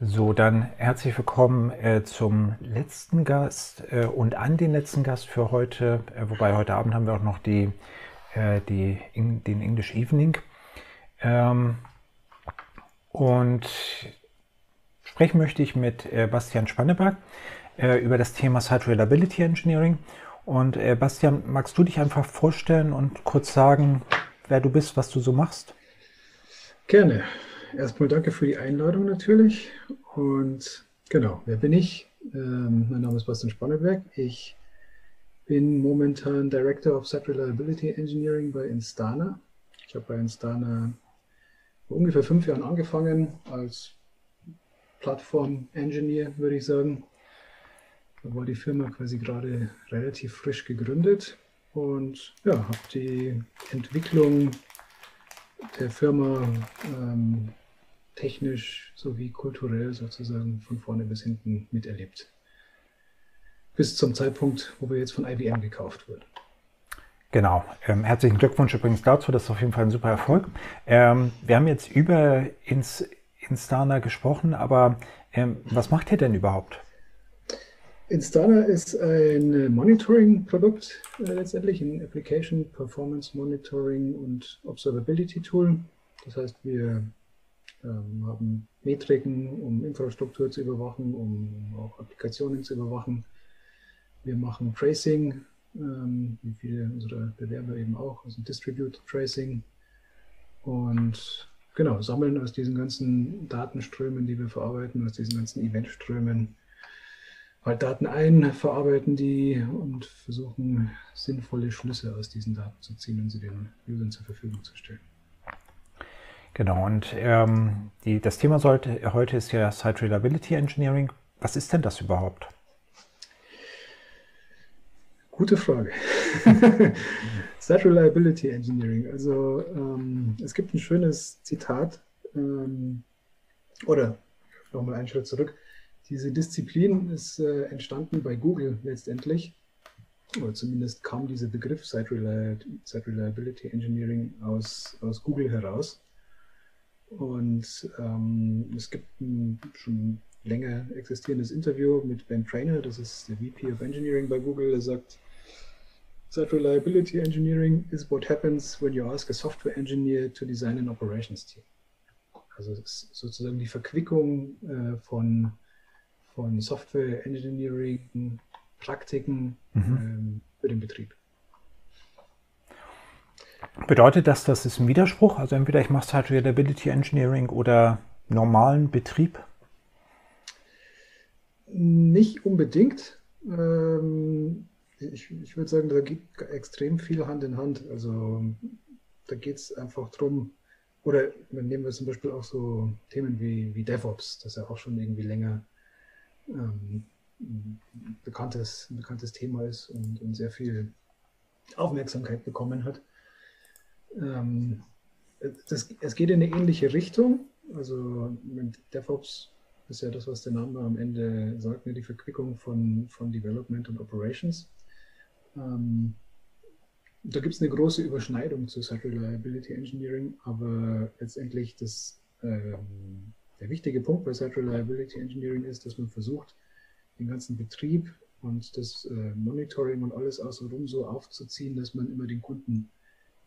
So, dann herzlich willkommen äh, zum letzten Gast äh, und an den letzten Gast für heute. Äh, wobei heute Abend haben wir auch noch die, äh, die in, den English Evening. Ähm, und sprechen möchte ich mit äh, Bastian Spanneberg äh, über das Thema Site Reliability Engineering. Und Bastian, magst du dich einfach vorstellen und kurz sagen, wer du bist, was du so machst? Gerne. Erstmal danke für die Einladung natürlich. Und genau, wer bin ich? Ähm, mein Name ist Bastian Spanneberg. Ich bin momentan Director of Site Reliability Engineering bei Instana. Ich habe bei Instana vor ungefähr fünf Jahren angefangen als Plattform-Engineer, würde ich sagen. Da war die Firma quasi gerade relativ frisch gegründet und ja, habe die Entwicklung der Firma ähm, technisch sowie kulturell sozusagen von vorne bis hinten miterlebt. Bis zum Zeitpunkt, wo wir jetzt von IBM gekauft wurden. Genau. Ähm, herzlichen Glückwunsch übrigens dazu. Das ist auf jeden Fall ein super Erfolg. Ähm, wir haben jetzt über Ins Instana gesprochen, aber ähm, was macht ihr denn überhaupt? Instana ist ein Monitoring-Produkt äh, letztendlich, ein Application Performance Monitoring und Observability Tool. Das heißt, wir ähm, haben Metriken, um Infrastruktur zu überwachen, um auch Applikationen zu überwachen. Wir machen Tracing, ähm, wie viele unserer Bewerber eben auch, also Distributed Tracing. Und genau, sammeln aus diesen ganzen Datenströmen, die wir verarbeiten, aus diesen ganzen Eventströmen, halt Daten ein, verarbeiten die und versuchen sinnvolle Schlüsse aus diesen Daten zu ziehen und sie den Usern zur Verfügung zu stellen. Genau, und ähm, die, das Thema sollte, heute ist ja Site Reliability Engineering. Was ist denn das überhaupt? Gute Frage. Site Reliability Engineering. Also ähm, es gibt ein schönes Zitat ähm, oder nochmal einen Schritt zurück. Diese Disziplin ist äh, entstanden bei Google letztendlich, oder zumindest kam dieser Begriff Site, Reliability Engineering aus, aus Google heraus. Und ähm, es gibt ein schon länger existierendes Interview mit Ben Trainer, das ist der VP of Engineering bei Google, der sagt, Site Reliability Engineering is what happens when you ask a software engineer to design an operations team. Also sozusagen die Verquickung äh, von, von Software Engineering Praktiken mhm. ähm, für den Betrieb. Bedeutet das, das ist ein Widerspruch? Also entweder ich mache Site Reliability Engineering oder normalen Betrieb? Nicht unbedingt. Ähm, ich, ich würde sagen, da geht extrem viel Hand in Hand. Also da geht es einfach darum, oder nehmen wir zum Beispiel auch so Themen wie, wie DevOps, das ja auch schon irgendwie länger ähm, ein bekanntes, ein bekanntes Thema ist und, und sehr viel Aufmerksamkeit bekommen hat. Ähm, das, es geht in eine ähnliche Richtung. Also mit DevOps ist ja das, was der Name am Ende sagt, ne, die Verquickung von, von Development und Operations. Ähm, da gibt es eine große Überschneidung zu Site Reliability Engineering, aber letztendlich das, ähm, der wichtige Punkt bei Site Reliability Engineering ist, dass man versucht, den ganzen Betrieb und das äh, Monitoring und alles außenrum so aufzuziehen, dass man immer den Kunden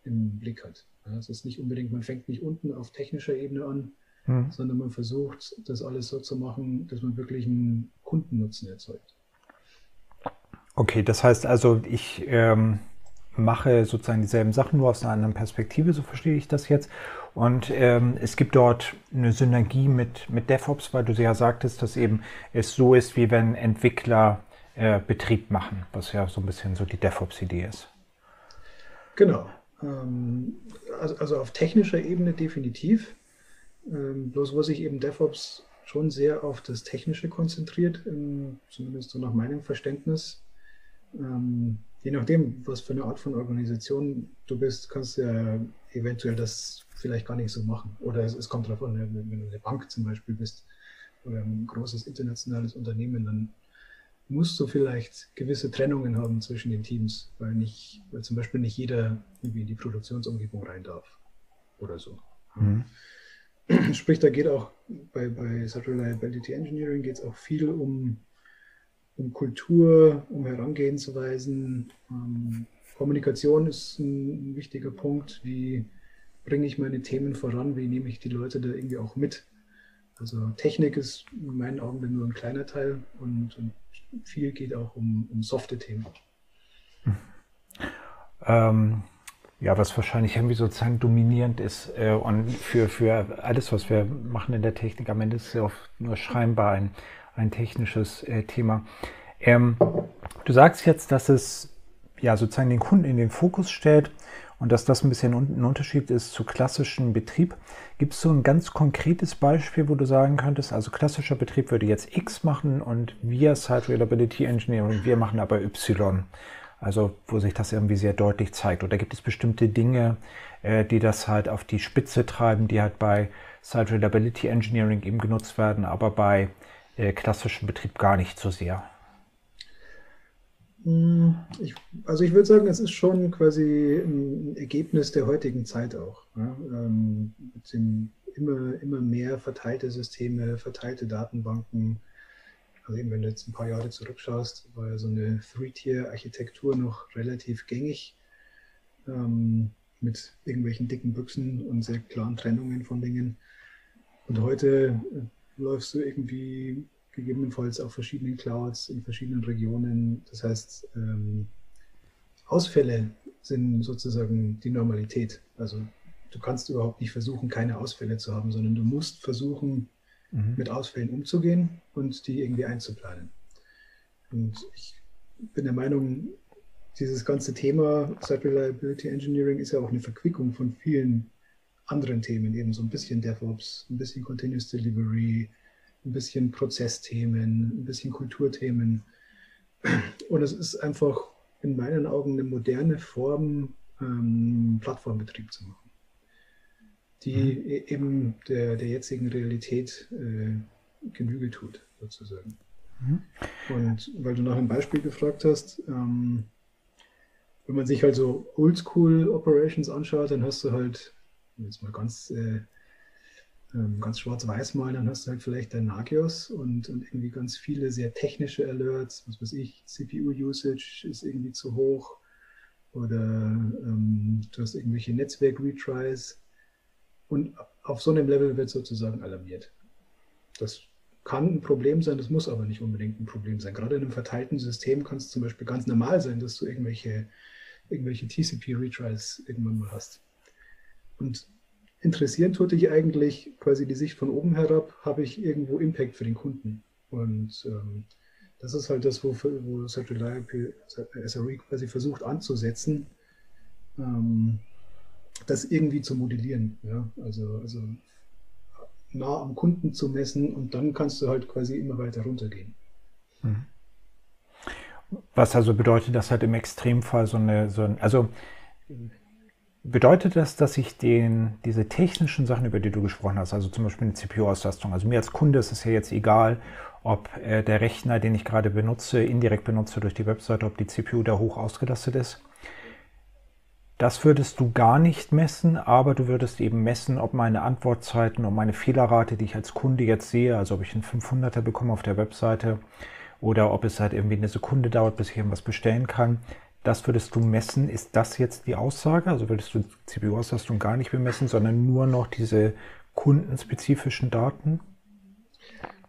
im Blick hat. es ist nicht unbedingt, man fängt nicht unten auf technischer Ebene an, hm. sondern man versucht, das alles so zu machen, dass man wirklich einen Kundennutzen erzeugt. Okay, das heißt also, ich ähm, mache sozusagen dieselben Sachen, nur aus einer anderen Perspektive, so verstehe ich das jetzt. Und ähm, es gibt dort eine Synergie mit, mit DevOps, weil du ja sagtest, dass eben es so ist, wie wenn Entwickler äh, Betrieb machen, was ja so ein bisschen so die DevOps-Idee ist. Genau. Ähm, also, also, auf technischer Ebene definitiv. Ähm, bloß wo sich eben DevOps schon sehr auf das Technische konzentriert, zumindest so nach meinem Verständnis. Ähm, je nachdem, was für eine Art von Organisation du bist, kannst du ja eventuell das vielleicht gar nicht so machen. Oder es, es kommt darauf an, wenn du eine Bank zum Beispiel bist oder ein großes internationales Unternehmen, dann musst du vielleicht gewisse Trennungen haben zwischen den Teams, weil nicht, weil zum Beispiel nicht jeder irgendwie in die Produktionsumgebung rein darf oder so. Mhm. Sprich, da geht auch bei, bei Site Reliability Engineering geht es auch viel um, um Kultur, um Herangehensweisen. Ähm, Kommunikation ist ein, ein wichtiger Punkt. Wie bringe ich meine Themen voran? Wie nehme ich die Leute da irgendwie auch mit? Also Technik ist in meinen Augen nur ein kleiner Teil und, und viel geht auch um, um softe Themen. Ähm, ja, was wahrscheinlich irgendwie sozusagen dominierend ist äh, und für, für alles, was wir machen in der Technik, am Ende ist es ja oft nur scheinbar ein, ein technisches äh, Thema. Ähm, du sagst jetzt, dass es ja sozusagen den Kunden in den Fokus stellt und dass das ein bisschen ein Unterschied ist zu klassischem Betrieb. Gibt es so ein ganz konkretes Beispiel, wo du sagen könntest, also klassischer Betrieb würde jetzt X machen und wir Site Reliability Engineering, wir machen aber Y. Also wo sich das irgendwie sehr deutlich zeigt. Oder gibt es bestimmte Dinge, äh, die das halt auf die Spitze treiben, die halt bei Site Reliability Engineering eben genutzt werden, aber bei äh, klassischem Betrieb gar nicht so sehr? Hm, ich, also ich würde sagen, es ist schon quasi ein Ergebnis der heutigen Zeit auch. Ja? Ähm, mit dem immer, immer mehr verteilte Systeme, verteilte Datenbanken, also eben, wenn du jetzt ein paar Jahre zurückschaust, war ja so eine Three-Tier-Architektur noch relativ gängig ähm, mit irgendwelchen dicken Büchsen und sehr klaren Trennungen von Dingen. Und heute äh, läufst du irgendwie gegebenenfalls auf verschiedenen Clouds in verschiedenen Regionen. Das heißt, ähm, Ausfälle sind sozusagen die Normalität. Also du kannst überhaupt nicht versuchen, keine Ausfälle zu haben, sondern du musst versuchen, mhm. mit Ausfällen umzugehen und die irgendwie einzuplanen. Und ich bin der Meinung, dieses ganze Thema Site Reliability Engineering ist ja auch eine Verquickung von vielen anderen Themen, eben so ein bisschen DevOps, ein bisschen Continuous Delivery, ein bisschen Prozessthemen, ein bisschen Kulturthemen. Und es ist einfach in meinen Augen eine moderne Form, ähm, Plattformbetrieb zu machen die mhm. E-, eben der, der jetzigen Realität äh, Genüge tut, sozusagen. Mhm. Und weil du nach einem Beispiel gefragt hast, ähm, wenn man sich halt so Oldschool Operations anschaut, dann hast du halt, jetzt mal ganz, äh, ähm, ganz schwarz-weiß mal, dann hast du halt vielleicht dein Nagios und, und irgendwie ganz viele sehr technische Alerts, was weiß ich, CPU-Usage ist irgendwie zu hoch oder ähm, du hast irgendwelche Netzwerk-Retries und auf so einem Level wird sozusagen alarmiert. Das kann ein Problem sein, das muss aber nicht unbedingt ein Problem sein. Gerade in einem verteilten System kann es zum Beispiel ganz normal sein, dass du irgendwelche, irgendwelche TCP-Retries irgendwann mal hast. Und interessieren tut dich eigentlich quasi die Sicht von oben herab, habe ich irgendwo Impact für den Kunden. Und ähm, das ist halt das, wo, wo Reliable SRE quasi versucht anzusetzen. Ähm, das irgendwie zu modellieren. Ja? Also, also nah am Kunden zu messen und dann kannst du halt quasi immer weiter runtergehen. Mhm. Was also bedeutet das halt im Extremfall so eine, so ein, also bedeutet das, dass ich den, diese technischen Sachen, über die du gesprochen hast, also zum Beispiel eine CPU-Auslastung, also mir als Kunde ist es ja jetzt egal, ob äh, der Rechner, den ich gerade benutze, indirekt benutze durch die Webseite, ob die CPU da hoch ausgelastet ist. Das würdest du gar nicht messen, aber du würdest eben messen, ob meine Antwortzeiten und meine Fehlerrate, die ich als Kunde jetzt sehe, also ob ich einen 500er bekomme auf der Webseite oder ob es halt irgendwie eine Sekunde dauert, bis ich irgendwas bestellen kann, das würdest du messen. Ist das jetzt die Aussage? Also würdest du CPU-Auslastung gar nicht bemessen, sondern nur noch diese kundenspezifischen Daten?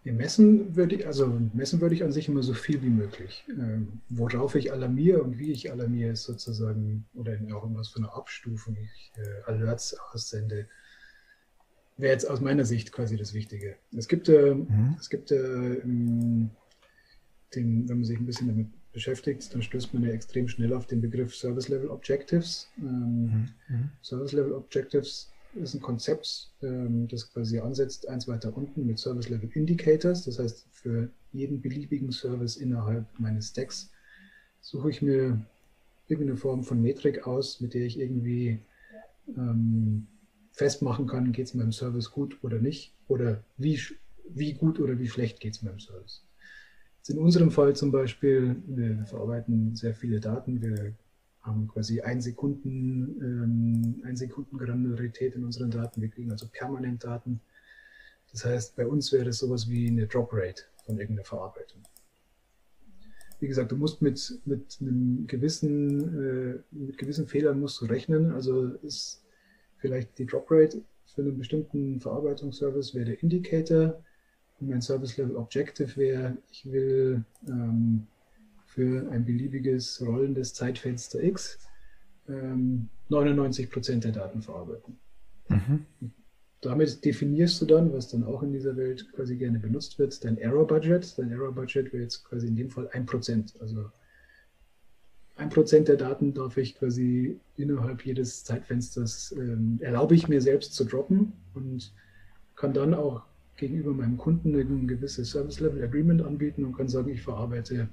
messen würde ich, also messen würde ich an sich immer so viel wie möglich. Ähm, worauf ich alarmiere und wie ich alarmiere, ist sozusagen, oder auch irgendwas für eine Abstufung ich äh, Alerts aussende, wäre jetzt aus meiner Sicht quasi das Wichtige. Es gibt, äh, mhm. es gibt äh, den, wenn man sich ein bisschen damit beschäftigt, dann stößt man ja extrem schnell auf den Begriff Service Level Objectives. Ähm, mhm. mhm. Service Level Objectives ist ein Konzept, ähm, das quasi ansetzt, eins weiter unten mit Service Level Indicators. Das heißt, für jeden beliebigen Service innerhalb meines Stacks suche ich mir irgendeine Form von Metrik aus, mit der ich irgendwie ähm, festmachen kann, geht es meinem Service gut oder nicht, oder wie, wie gut oder wie schlecht geht es meinem Service. In unserem Fall zum Beispiel, wir verarbeiten sehr viele Daten, wir haben quasi ein Sekunden, ähm, ein Sekunden Granularität in unseren Daten. Wir kriegen also permanent Daten. Das heißt, bei uns wäre das sowas wie eine Drop Rate von irgendeiner Verarbeitung. Wie gesagt, du musst mit, mit einem gewissen, äh, mit gewissen Fehlern musst du rechnen. Also ist vielleicht die Drop Rate für einen bestimmten Verarbeitungsservice wäre der Indicator mein Service Level Objective wäre, ich will ähm, für ein beliebiges rollendes Zeitfenster X ähm, 99 Prozent der Daten verarbeiten. Mhm. Damit definierst du dann, was dann auch in dieser Welt quasi gerne benutzt wird, dein Error Budget. Dein Error Budget wäre jetzt quasi in dem Fall 1%. Also 1% der Daten darf ich quasi innerhalb jedes Zeitfensters, ähm, erlaube ich mir selbst zu droppen und kann dann auch gegenüber meinem Kunden ein gewisses Service Level Agreement anbieten und kann sagen, ich verarbeite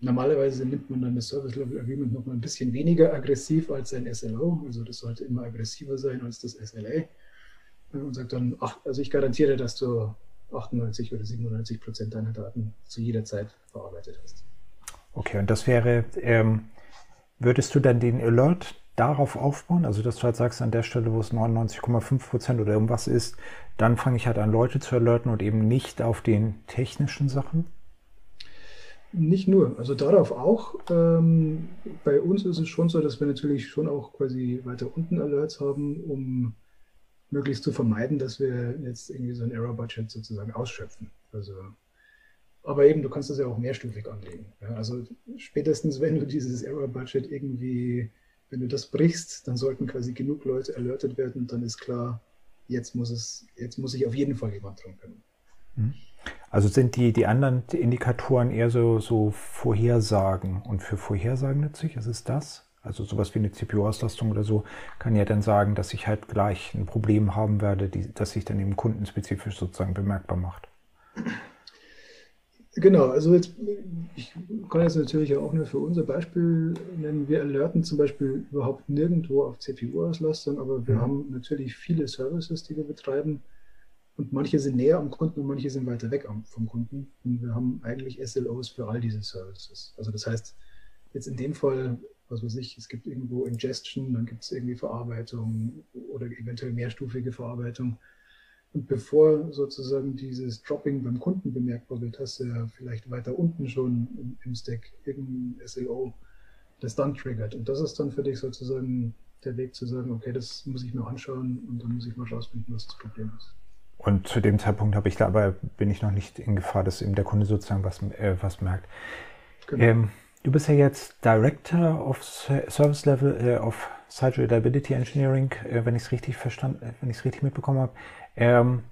Normalerweise nimmt man dann das Service Level Agreement noch mal ein bisschen weniger aggressiv als ein SLO. Also das sollte immer aggressiver sein als das SLA. Und sagt dann, ach, also ich garantiere, dass du 98 oder 97 Prozent deiner Daten zu jeder Zeit verarbeitet hast. Okay, und das wäre, ähm, würdest du dann den Alert darauf aufbauen? Also, dass du halt sagst, an der Stelle, wo es 99,5 Prozent oder irgendwas ist, dann fange ich halt an, Leute zu alerten und eben nicht auf den technischen Sachen? Nicht nur, also darauf auch. Ähm, bei uns ist es schon so, dass wir natürlich schon auch quasi weiter unten Alerts haben, um möglichst zu vermeiden, dass wir jetzt irgendwie so ein Error-Budget sozusagen ausschöpfen. Also, aber eben, du kannst das ja auch mehrstufig anlegen. Ja? Also spätestens, wenn du dieses Error-Budget irgendwie, wenn du das brichst, dann sollten quasi genug Leute alertet werden und dann ist klar, jetzt muss es, jetzt muss ich auf jeden Fall jemand dran können. Mhm. Also sind die, die anderen Indikatoren eher so, so Vorhersagen und für Vorhersagen nützlich? Ist es das? Also sowas wie eine CPU-Auslastung oder so kann ja dann sagen, dass ich halt gleich ein Problem haben werde, die, das sich dann eben kundenspezifisch sozusagen bemerkbar macht. Genau, also jetzt, ich kann jetzt natürlich auch nur für unser Beispiel nennen. Wir alerten zum Beispiel überhaupt nirgendwo auf CPU-Auslastung, aber wir mhm. haben natürlich viele Services, die wir betreiben und manche sind näher am Kunden und manche sind weiter weg vom Kunden. Und wir haben eigentlich SLOs für all diese Services. Also das heißt, jetzt in dem Fall, was weiß ich, es gibt irgendwo Ingestion, dann gibt es irgendwie Verarbeitung oder eventuell mehrstufige Verarbeitung. Und bevor sozusagen dieses Dropping beim Kunden bemerkbar wird, hast du ja vielleicht weiter unten schon im, im Stack irgendein SLO, das dann triggert. Und das ist dann für dich sozusagen der Weg zu sagen, okay, das muss ich mir anschauen und dann muss ich mal rausfinden, was das Problem ist. Und zu dem Zeitpunkt habe ich dabei, bin ich noch nicht in Gefahr, dass eben der Kunde sozusagen was, äh, was merkt. Genau. Ähm, du bist ja jetzt Director of Service Level äh, of Site Reliability Engineering, äh, wenn ich es richtig verstanden, äh, wenn ich es richtig mitbekommen habe. Ähm,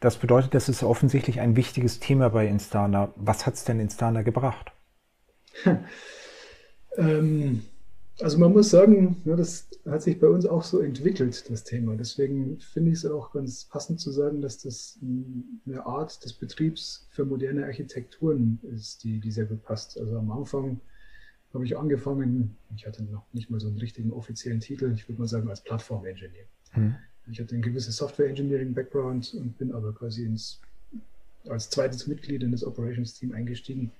das bedeutet, das ist offensichtlich ein wichtiges Thema bei Instana. Was hat es denn Instana gebracht? ähm, also man muss sagen, ja, das hat sich bei uns auch so entwickelt, das Thema. Deswegen finde ich es auch ganz passend zu sagen, dass das eine Art des Betriebs für moderne Architekturen ist, die, die sehr gut passt. Also am Anfang habe ich angefangen, ich hatte noch nicht mal so einen richtigen offiziellen Titel, ich würde mal sagen als Plattform-Engineer. Hm. Ich hatte ein gewisses Software-Engineering-Background und bin aber quasi ins, als zweites Mitglied in das Operations-Team eingestiegen.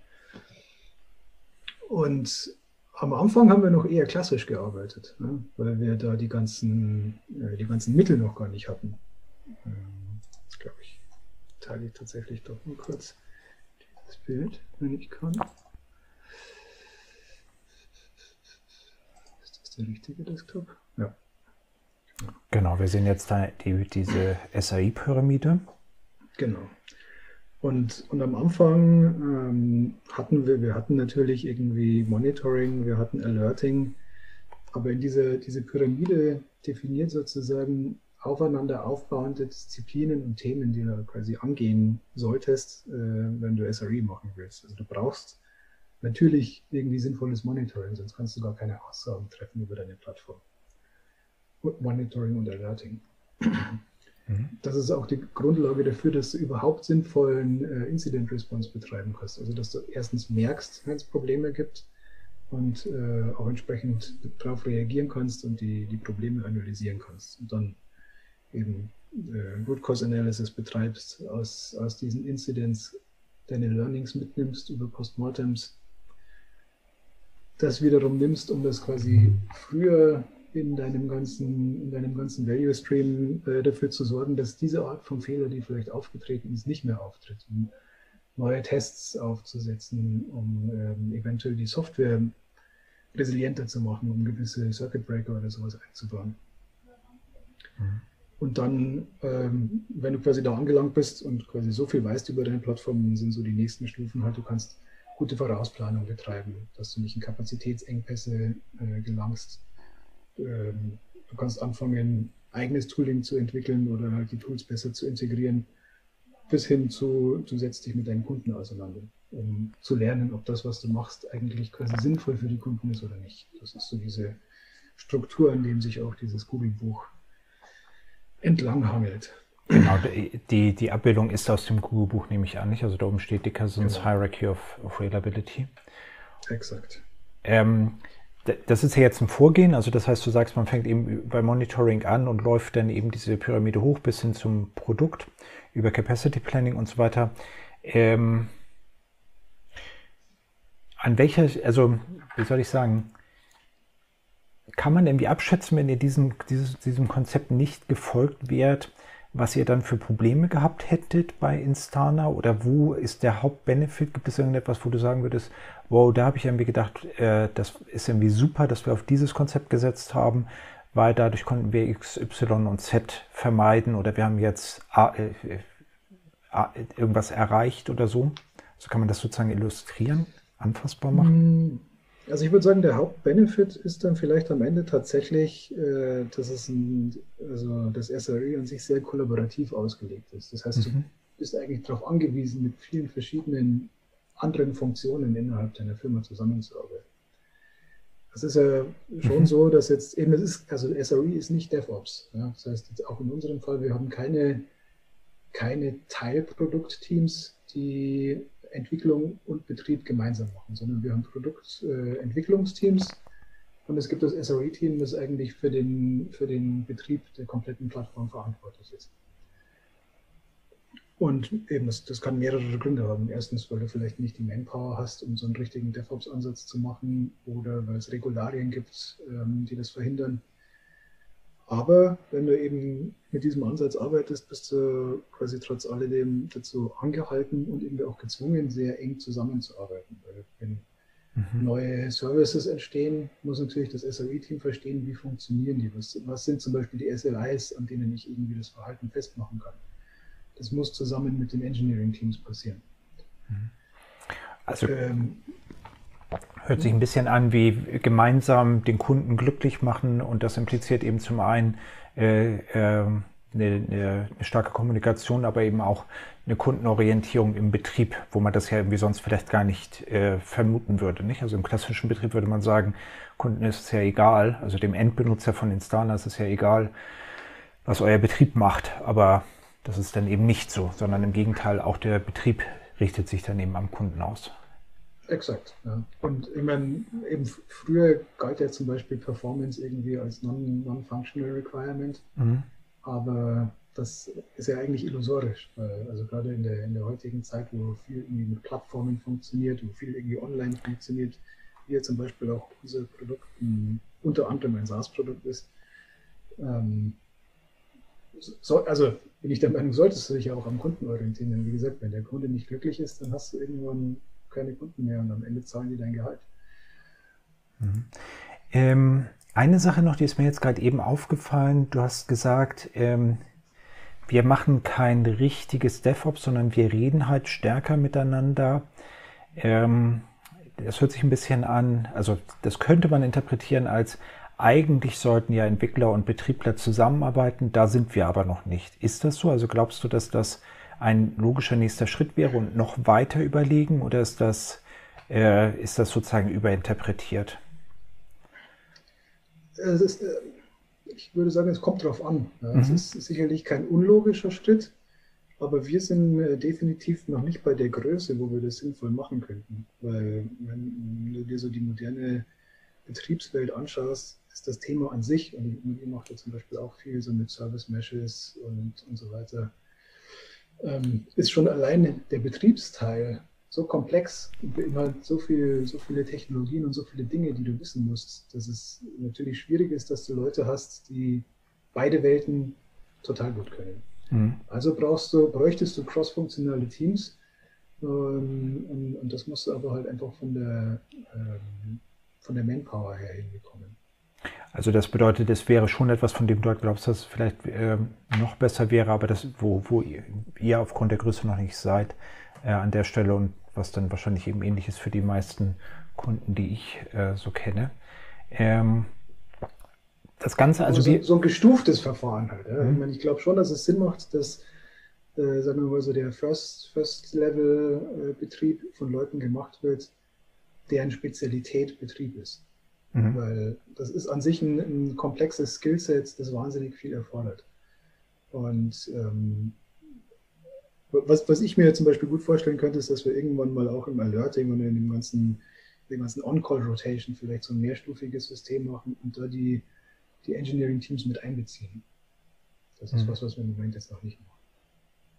Und am Anfang haben wir noch eher klassisch gearbeitet, ne? weil wir da die ganzen, äh, die ganzen Mittel noch gar nicht hatten. Ähm, das glaube ich, teile ich tatsächlich doch mal kurz das Bild, wenn ich kann. Ist das der richtige Desktop? Ja. Genau, wir sehen jetzt da die, diese SAI-Pyramide. Genau. Und, und am Anfang ähm, hatten wir, wir hatten natürlich irgendwie Monitoring, wir hatten Alerting, aber in diese, diese Pyramide definiert sozusagen aufeinander aufbauende Disziplinen und Themen, die du quasi angehen solltest, äh, wenn du SRE machen willst. Also du brauchst natürlich irgendwie sinnvolles Monitoring, sonst kannst du gar keine Aussagen treffen über deine Plattform. Monitoring und Alerting. Mhm. Das ist auch die Grundlage dafür, dass du überhaupt sinnvollen äh, Incident Response betreiben kannst. Also, dass du erstens merkst, wenn es Probleme gibt und äh, auch entsprechend darauf reagieren kannst und die, die Probleme analysieren kannst. Und dann eben äh, Root Cause Analysis betreibst, aus, aus diesen Incidents deine Learnings mitnimmst über Postmortems das wiederum nimmst, um das quasi früher in deinem ganzen, in deinem ganzen Value Stream äh, dafür zu sorgen, dass diese Art von Fehler, die vielleicht aufgetreten ist, nicht mehr auftritt. Um neue Tests aufzusetzen, um ähm, eventuell die Software resilienter zu machen, um gewisse Circuit Breaker oder sowas einzubauen. Mhm. Und dann, ähm, wenn du quasi da angelangt bist und quasi so viel weißt über deine Plattform, sind so die nächsten Stufen halt, du kannst gute Vorausplanung betreiben, dass du nicht in Kapazitätsengpässe äh, gelangst. Ähm, du kannst anfangen, eigenes Tooling zu entwickeln oder halt die Tools besser zu integrieren, bis hin zu, du setzt dich mit deinen Kunden auseinander, um zu lernen, ob das, was du machst, eigentlich quasi sinnvoll für die Kunden ist oder nicht. Das ist so diese Struktur, an dem sich auch dieses Google-Buch entlanghangelt. Genau, die, die Abbildung ist aus dem Google-Buch, nehme ich an, nicht? Also da oben steht Dickersons genau. Hierarchy of, of Reliability. Exakt. Ähm, das ist ja jetzt ein Vorgehen, also das heißt, du sagst, man fängt eben bei Monitoring an und läuft dann eben diese Pyramide hoch bis hin zum Produkt über Capacity Planning und so weiter. Ähm, an welcher, also wie soll ich sagen, kann man irgendwie abschätzen, wenn ihr diesem, dieses, diesem Konzept nicht gefolgt wärt, was ihr dann für Probleme gehabt hättet bei Instana oder wo ist der Hauptbenefit? Gibt es irgendetwas, wo du sagen würdest, wow, da habe ich irgendwie gedacht, äh, das ist irgendwie super, dass wir auf dieses Konzept gesetzt haben, weil dadurch konnten wir X, Y und Z vermeiden oder wir haben jetzt A, äh, A, irgendwas erreicht oder so? Also kann man das sozusagen illustrieren, anfassbar machen? Mm, also ich würde sagen, der Hauptbenefit ist dann vielleicht am Ende tatsächlich, äh, dass es ein, also das SRE an sich sehr kollaborativ ausgelegt ist. Das heißt, mhm. du bist eigentlich darauf angewiesen, mit vielen verschiedenen anderen Funktionen innerhalb deiner Firma zusammenzuarbeiten. Das ist ja schon mhm. so, dass jetzt eben, es ist, also SRE ist nicht DevOps. Ja? Das heißt, auch in unserem Fall, wir haben keine, keine Teilproduktteams, die Entwicklung und Betrieb gemeinsam machen, sondern wir haben Produktentwicklungsteams äh, und es gibt das SRE-Team, das eigentlich für den, für den Betrieb der kompletten Plattform verantwortlich ist. Und eben, das, das kann mehrere Gründe haben. Erstens, weil du vielleicht nicht die Manpower hast, um so einen richtigen DevOps-Ansatz zu machen, oder weil es Regularien gibt, ähm, die das verhindern. Aber wenn du eben mit diesem Ansatz arbeitest, bist du quasi trotz alledem dazu angehalten und irgendwie auch gezwungen, sehr eng zusammenzuarbeiten. Weil wenn mhm. neue Services entstehen, muss natürlich das SRE-Team verstehen, wie funktionieren die. Was, was sind zum Beispiel die SLIs, an denen ich irgendwie das Verhalten festmachen kann. Das muss zusammen mit den Engineering-Teams passieren. Mhm. Also ähm, Hört sich ein bisschen an wie gemeinsam den Kunden glücklich machen und das impliziert eben zum einen äh, äh, eine, eine, starke Kommunikation, aber eben auch eine Kundenorientierung im Betrieb, wo man das ja irgendwie sonst vielleicht gar nicht äh, vermuten würde. Nicht? Also im klassischen Betrieb würde man sagen, Kunden ist es ja egal, also dem Endbenutzer von Instana ist es ja egal, was euer Betrieb macht, aber das ist dann eben nicht so, sondern im Gegenteil, auch der Betrieb richtet sich dann eben am Kunden aus. Exakt. Ja. Und ich meine, eben früher galt ja zum Beispiel Performance irgendwie als non-functional non requirement, mhm. aber das ist ja eigentlich illusorisch, weil also gerade in der, in der heutigen Zeit, wo viel irgendwie mit Plattformen funktioniert, wo viel irgendwie online funktioniert, wie zum Beispiel auch unser Produkt unter anderem ein SaaS-Produkt ist, ähm, so, also bin ich der Meinung, solltest du dich ja auch am Kunden orientieren. Denn wie gesagt, wenn der Kunde nicht glücklich ist, dann hast du irgendwann keine Kunden mehr und am Ende zahlen die dein Gehalt. Mhm. Ähm, eine Sache noch, die ist mir jetzt gerade eben aufgefallen. Du hast gesagt, ähm, wir machen kein richtiges DevOps, sondern wir reden halt stärker miteinander. Ähm, das hört sich ein bisschen an, also das könnte man interpretieren als eigentlich sollten ja Entwickler und Betriebler zusammenarbeiten, da sind wir aber noch nicht. Ist das so? Also glaubst du, dass das ein logischer nächster Schritt wäre und noch weiter überlegen oder ist das, äh, ist das sozusagen überinterpretiert? Ist, äh, ich würde sagen, es kommt darauf an. Ja. Mhm. Es ist sicherlich kein unlogischer Schritt, aber wir sind äh, definitiv noch nicht bei der Größe, wo wir das sinnvoll machen könnten. Weil wenn du dir so die moderne Betriebswelt anschaust, ist das Thema an sich, und ihr macht ja zum Beispiel auch viel so mit Service Meshes und, und so weiter, ähm, ist schon alleine der Betriebsteil so komplex, immer so, viel, so viele Technologien und so viele Dinge, die du wissen musst, dass es natürlich schwierig ist, dass du Leute hast, die beide Welten total gut können. Mhm. Also brauchst du, bräuchtest du cross-funktionale Teams ähm, und, und, das musst du aber halt einfach von der, ähm, von der Manpower her hinbekommen. Also das bedeutet, es wäre schon etwas, von dem du halt glaubst, dass es vielleicht äh, noch besser wäre, aber das, wo, wo ihr aufgrund der Größe noch nicht seid äh, an der Stelle und was dann wahrscheinlich eben ähnlich ist für die meisten Kunden, die ich äh, so kenne. Ähm, das Ganze, also, also so, so, ein gestuftes Verfahren halt. Ja. Mhm. Ich, meine, ich glaube schon, dass es Sinn macht, dass, äh, sagen wir mal so, der First-Level-Betrieb First von Leuten gemacht wird, deren Spezialität Betrieb ist. Mhm. Weil das ist an sich ein, ein komplexes Skillset, das wahnsinnig viel erfordert. Und ähm, was, was ich mir zum Beispiel gut vorstellen könnte, ist, dass wir irgendwann mal auch im Alerting und in dem ganzen, dem ganzen On-Call-Rotation vielleicht so ein mehrstufiges System machen und da die, die Engineering-Teams mit einbeziehen. Das ist mhm. was, was wir im Moment jetzt noch nicht machen.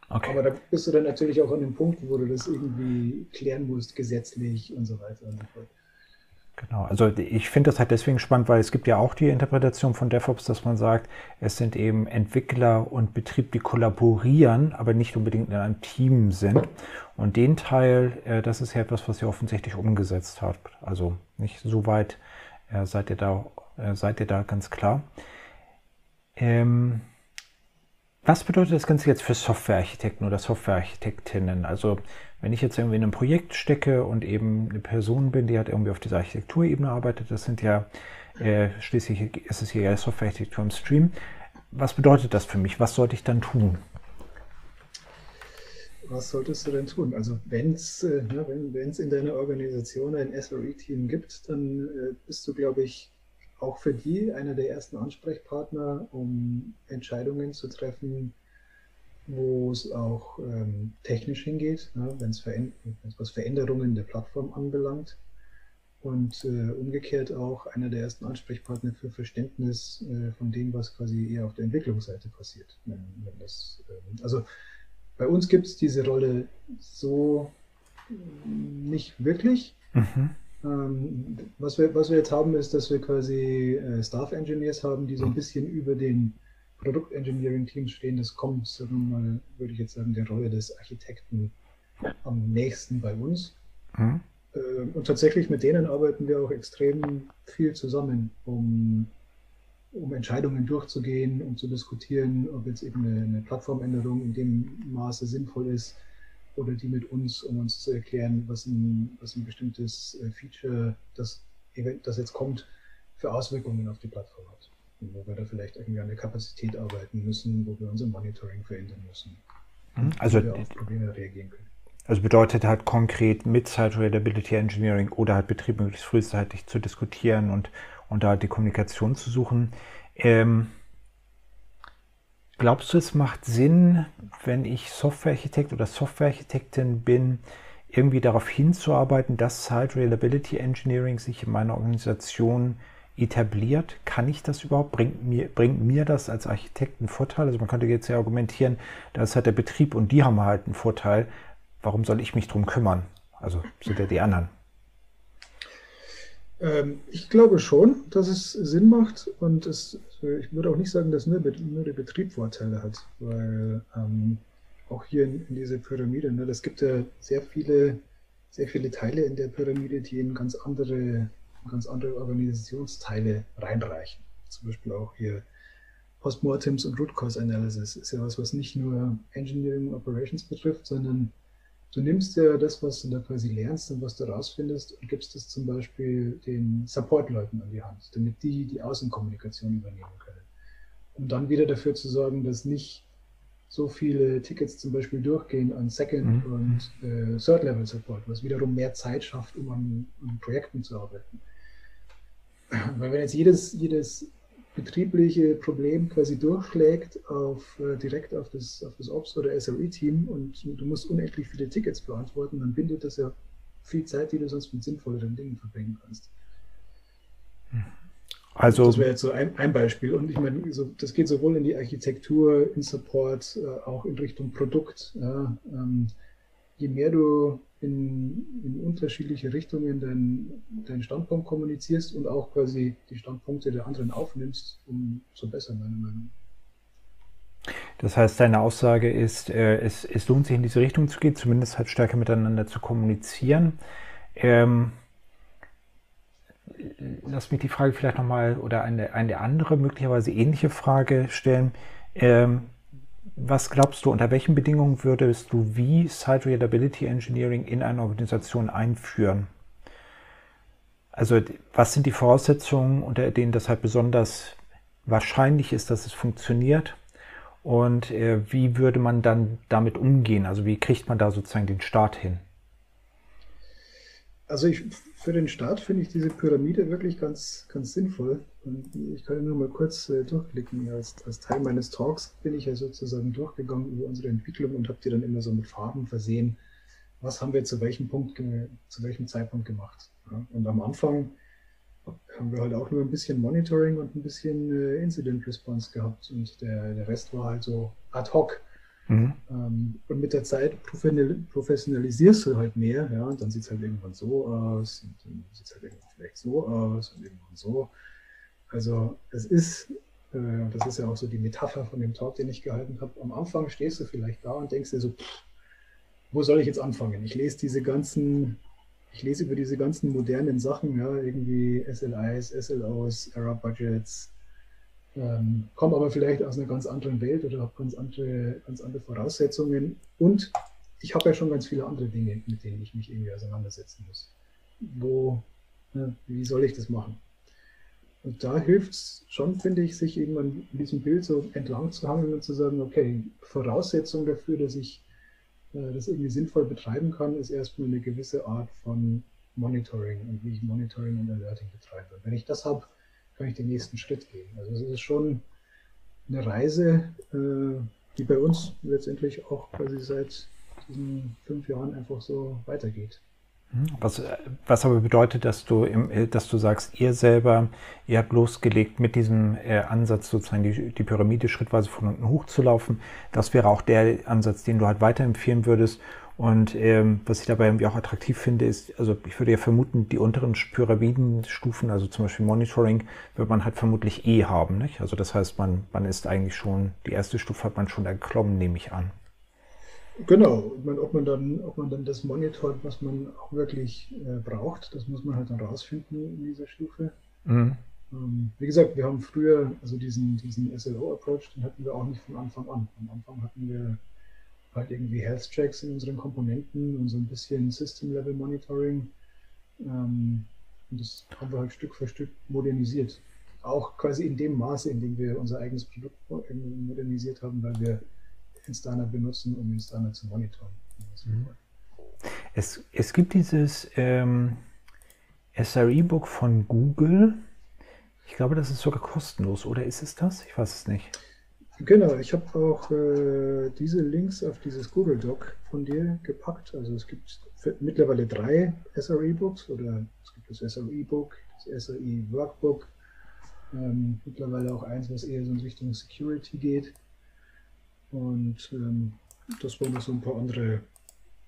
Okay. Aber da bist du dann natürlich auch an dem Punkt, wo du das irgendwie klären musst, gesetzlich und so weiter und so fort. Genau, also ich finde das halt deswegen spannend, weil es gibt ja auch die Interpretation von DevOps, dass man sagt, es sind eben Entwickler und Betrieb, die kollaborieren, aber nicht unbedingt in einem Team sind. Und den Teil, äh, das ist ja etwas, was ihr offensichtlich umgesetzt habt. Also nicht so weit äh, seid ihr da, äh, seid ihr da ganz klar. Ähm, was bedeutet das Ganze jetzt für Softwarearchitekten oder Softwarearchitektinnen? Also wenn ich jetzt irgendwie in einem Projekt stecke und eben eine Person bin, die halt irgendwie auf dieser Architekturebene arbeitet, das sind ja äh, schließlich ist es hier ja Softwarearchitektur im Stream. Was bedeutet das für mich? Was sollte ich dann tun? Was solltest du denn tun? Also wenn's, äh, ja, wenn es in deiner Organisation ein SRE-Team gibt, dann äh, bist du, glaube ich, auch für die einer der ersten Ansprechpartner, um Entscheidungen zu treffen, wo es auch ähm, technisch hingeht, ne, wenn es was Veränderungen der Plattform anbelangt. Und äh, umgekehrt auch einer der ersten Ansprechpartner für Verständnis äh, von dem, was quasi eher auf der Entwicklungsseite passiert. Wenn, wenn das, äh, also bei uns gibt es diese Rolle so nicht wirklich. Mhm. Ähm, was, wir, was wir jetzt haben, ist, dass wir quasi äh, Staff Engineers haben, die so ein bisschen über den Produktengineering-Teams stehen, das kommt, sagen wir mal, würde ich jetzt sagen, der Rolle des Architekten am nächsten bei uns. Mhm. Ähm, und tatsächlich mit denen arbeiten wir auch extrem viel zusammen, um, um Entscheidungen durchzugehen, um zu diskutieren, ob jetzt eben eine, eine Plattformänderung in dem Maße sinnvoll ist oder die mit uns, um uns zu erklären, was ein, was ein bestimmtes äh, Feature, das, das jetzt kommt, für Auswirkungen auf die Plattform hat wo wir da vielleicht irgendwie an der Kapazität arbeiten müssen, wo wir unser Monitoring verändern müssen. Mhm. Also wir auf Probleme reagieren können. Also bedeutet halt konkret mit Site Reliability Engineering oder halt Betrieb möglichst frühzeitig zu diskutieren und, und da die Kommunikation zu suchen. Ähm, glaubst du, es macht Sinn, wenn ich Softwarearchitekt oder Softwarearchitektin bin, irgendwie darauf hinzuarbeiten, dass Site Reliability Engineering sich in meiner Organisation etabliert? Kann ich das überhaupt? Bringt mir, bringt mir das als Architekt einen Vorteil? Also man könnte jetzt ja argumentieren, da ist halt der Betrieb und die haben halt einen Vorteil. Warum soll ich mich drum kümmern? Also sind ja die anderen. Ähm, ich glaube schon, dass es Sinn macht und es, ich würde auch nicht sagen, dass nur, nur der Betrieb Vorteile hat, weil ähm, auch hier in, in dieser Pyramide, ne, das gibt ja sehr viele, sehr viele Teile in der Pyramide, die in ganz andere ganz andere Organisationsteile reinreichen. Zum Beispiel auch hier Postmortems und Root Cause Analysis ist ja was, was nicht nur Engineering Operations betrifft, sondern du nimmst ja das, was du da quasi lernst und was du rausfindest und gibst es zum Beispiel den Support-Leuten an die Hand, damit die die Außenkommunikation übernehmen können. Um dann wieder dafür zu sorgen, dass nicht so viele Tickets zum Beispiel durchgehen an Second- mhm. und äh, Third-Level-Support, was wiederum mehr Zeit schafft, um an, an Projekten zu arbeiten. Weil wenn jetzt jedes, jedes betriebliche Problem quasi durchschlägt auf, äh, direkt auf das, auf das Ops- oder SRE-Team und du musst unendlich viele Tickets beantworten, dann bindet das ja viel Zeit, die du sonst mit sinnvolleren Dingen verbringen kannst. Also, das wäre jetzt so ein, ein, Beispiel. Und ich meine, so, das geht sowohl in die Architektur, in Support, äh, auch in Richtung Produkt. Ja, ähm, je mehr du in, in unterschiedliche Richtungen deinen dein Standpunkt kommunizierst und auch quasi die Standpunkte der anderen aufnimmst, umso besser, meiner Meinung nach. Das heißt, deine Aussage ist, äh, es, es, lohnt sich in diese Richtung zu gehen, zumindest halt stärker miteinander zu kommunizieren. Ähm, lass mich die Frage vielleicht nochmal oder eine, eine andere, möglicherweise ähnliche Frage stellen. Ähm, was glaubst du, unter welchen Bedingungen würdest du wie Site Reliability Engineering in eine Organisation einführen? Also was sind die Voraussetzungen, unter denen das halt besonders wahrscheinlich ist, dass es funktioniert? Und äh, wie würde man dann damit umgehen? Also wie kriegt man da sozusagen den Start hin? Also ich, für den Start finde ich diese Pyramide wirklich ganz, ganz sinnvoll. Ich kann nur mal kurz äh, durchklicken. Als, als, Teil meines Talks bin ich ja sozusagen durchgegangen über unsere Entwicklung und habe die dann immer so mit Farben versehen. Was haben wir zu welchem Punkt, zu welchem Zeitpunkt gemacht? Ja? Und am Anfang haben wir halt auch nur ein bisschen Monitoring und ein bisschen äh, Incident Response gehabt und der, der Rest war halt so ad hoc. Mhm. Ähm, und mit der Zeit professionalisierst du halt mehr, ja, und dann sieht es halt irgendwann so aus, und dann sieht es halt irgendwann vielleicht so aus und irgendwann so. Also es ist, äh, das ist ja auch so die Metapher von dem Talk, den ich gehalten habe. Am Anfang stehst du vielleicht da und denkst dir so, pff, wo soll ich jetzt anfangen? Ich lese diese ganzen, ich lese über diese ganzen modernen Sachen, ja, irgendwie SLIs, SLOs, Error Budgets, ähm, komme aber vielleicht aus einer ganz anderen Welt oder habe ganz andere, ganz andere Voraussetzungen. Und ich habe ja schon ganz viele andere Dinge, mit denen ich mich irgendwie auseinandersetzen muss. Wo, ne, wie soll ich das machen? Und da hilft es schon, finde ich, sich eben an diesem Bild so entlang zu hangeln und zu sagen, okay, Voraussetzung dafür, dass ich äh, das irgendwie sinnvoll betreiben kann, ist erstmal eine gewisse Art von Monitoring und wie ich Monitoring und Alerting betreibe. Wenn ich das habe, kann ich den nächsten Schritt gehen. Also es ist schon eine Reise, äh, die bei uns letztendlich auch quasi seit diesen fünf Jahren einfach so weitergeht. Hm, was, was aber bedeutet, dass du, im, äh, dass du sagst, ihr selber, ihr habt losgelegt mit diesem äh, Ansatz sozusagen die, die Pyramide schrittweise von unten hochzulaufen. Das wäre auch der Ansatz, den du halt weiterempfehlen würdest. Und ähm, was ich dabei irgendwie auch attraktiv finde, ist, also ich würde ja vermuten, die unteren Pyramidenstufen, also zum Beispiel Monitoring, wird man halt vermutlich eh haben. Nicht? Also das heißt, man, man ist eigentlich schon, die erste Stufe hat man schon erklommen, nehme ich an. Genau, meine, ob, man dann, ob man dann das monitort, was man auch wirklich äh, braucht, das muss man halt dann rausfinden in dieser Stufe. Mhm. Ähm, wie gesagt, wir haben früher, also diesen, diesen SLO-Approach, den hatten wir auch nicht von Anfang an. Am Anfang hatten wir halt irgendwie Health-Checks in unseren Komponenten und so ein bisschen System-Level-Monitoring. Ähm, und das haben wir halt Stück für Stück modernisiert. Auch quasi in dem Maße, in dem wir unser eigenes Produkt modernisiert haben, weil wir Instana benutzen, um Instana zu monitoren. Mhm. Es, es gibt dieses ähm, SRE-Book von Google. Ich glaube, das ist sogar kostenlos, oder ist es das? Ich weiß es nicht. Genau, ich habe auch äh, diese Links auf dieses Google Doc von dir gepackt. Also es gibt mittlerweile drei SRE-Books oder es gibt das SRE-Book, das SRE-Workbook, ähm, mittlerweile auch eins, was eher so in Richtung Security geht. Und ähm, das waren noch so ein paar andere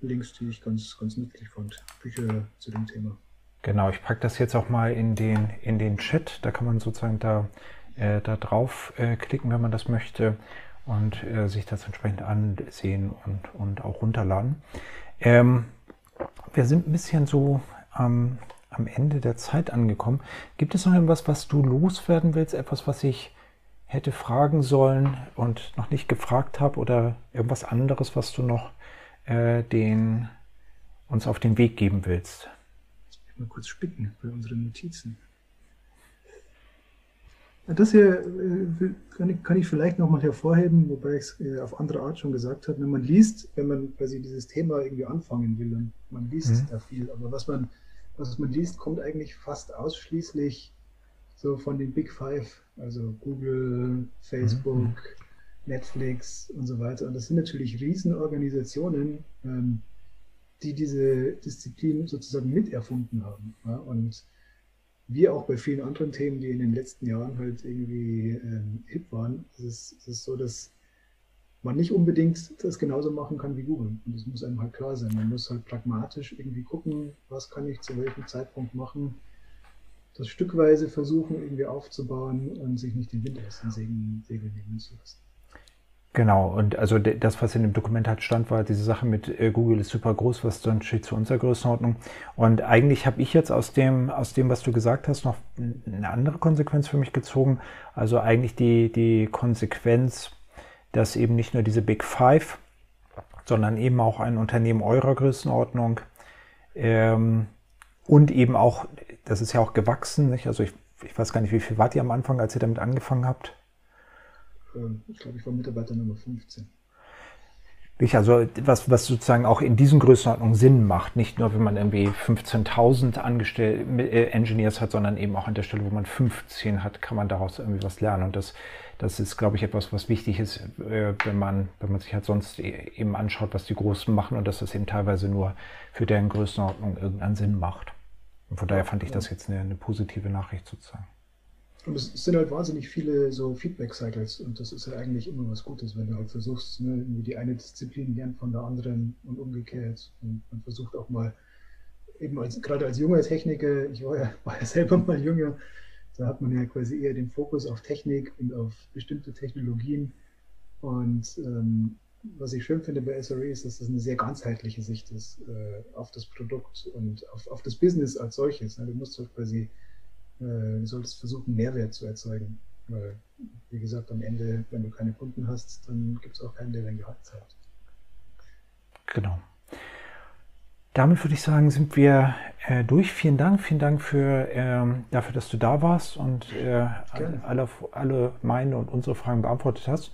Links, die ich ganz, ganz nützlich fand. Bücher zu dem Thema. Genau, ich packe das jetzt auch mal in den, in den Chat. Da kann man sozusagen da äh, da drauf äh, klicken, wenn man das möchte und äh, sich das entsprechend ansehen und, und auch runterladen. Ähm, wir sind ein bisschen so am, am Ende der Zeit angekommen. Gibt es noch etwas, was du loswerden willst? Etwas, was ich hätte fragen sollen und noch nicht gefragt habe oder irgendwas anderes, was du noch äh, den, uns auf den Weg geben willst? Ich mal kurz spicken bei unseren Notizen. Das hier äh, kann ich, kann ich vielleicht nochmal hervorheben, wobei ich es äh, auf andere Art schon gesagt habe. Wenn man liest, wenn man quasi dieses Thema irgendwie anfangen will und man liest mhm. da viel, aber was man, was man liest, kommt eigentlich fast ausschließlich so von den Big Five, also Google, Facebook, mhm. Netflix und so weiter. Und das sind natürlich Riesenorganisationen, ähm, die diese Disziplin sozusagen miterfunden haben. Ja? Und wie auch bei vielen anderen Themen, die in den letzten Jahren halt irgendwie ähm, hip waren, ist es, ist es so, dass man nicht unbedingt das genauso machen kann wie Google. Und das muss einem halt klar sein. Man muss halt pragmatisch irgendwie gucken, was kann ich zu welchem Zeitpunkt machen, das stückweise versuchen irgendwie aufzubauen und sich nicht den Wind aus den Segeln, Segeln nehmen zu lassen. Genau, und also das, was in dem Dokument halt stand, war diese Sache mit äh, Google ist super groß, was dann steht zu unserer Größenordnung. Und eigentlich habe ich jetzt aus dem, aus dem, was du gesagt hast, noch eine andere Konsequenz für mich gezogen. Also eigentlich die, die Konsequenz, dass eben nicht nur diese Big Five, sondern eben auch ein Unternehmen eurer Größenordnung ähm, und eben auch, das ist ja auch gewachsen, nicht? also ich, ich weiß gar nicht, wie viel wart ihr am Anfang, als ihr damit angefangen habt? Ähm, ich glaube, ich war Mitarbeiter Nummer 15. Also was, was sozusagen auch in diesen Größenordnungen Sinn macht, nicht nur wenn man irgendwie 15.000 Angestellte, äh, Engineers hat, sondern eben auch an der Stelle, wo man 15 hat, kann man daraus irgendwie was lernen. Und das, das ist, glaube ich, etwas, was wichtig ist, äh, wenn man, wenn man sich halt sonst e-, eben anschaut, was die Großen machen und dass das eben teilweise nur für deren Größenordnung irgendeinen Sinn macht. Und von daher fand ich das jetzt eine, eine positive Nachricht sozusagen. Und es sind halt wahnsinnig viele so Feedback-Cycles und das ist ja eigentlich immer was Gutes, wenn du halt versuchst, ne, die eine Disziplin lernt von der anderen und umgekehrt. Und man versucht auch mal, eben als, gerade als junger Techniker, ich war ja, war ja selber mal jünger, da hat man ja quasi eher den Fokus auf Technik und auf bestimmte Technologien. Und ähm, was ich schön finde bei SRE ist, dass das eine sehr ganzheitliche Sicht ist äh, auf das Produkt und auf, auf das Business als solches. Ne? Du musst halt quasi äh, du solltest versuchen, Mehrwert zu erzeugen. Weil, wie gesagt, am Ende, wenn du keine Kunden hast, dann gibt es auch keinen, der dein Gehalt zahlt. Genau. Damit würde ich sagen, sind wir äh, durch. Vielen Dank. Vielen Dank für, ähm, dafür, dass du da warst und äh, alle, alle meine und unsere Fragen beantwortet hast.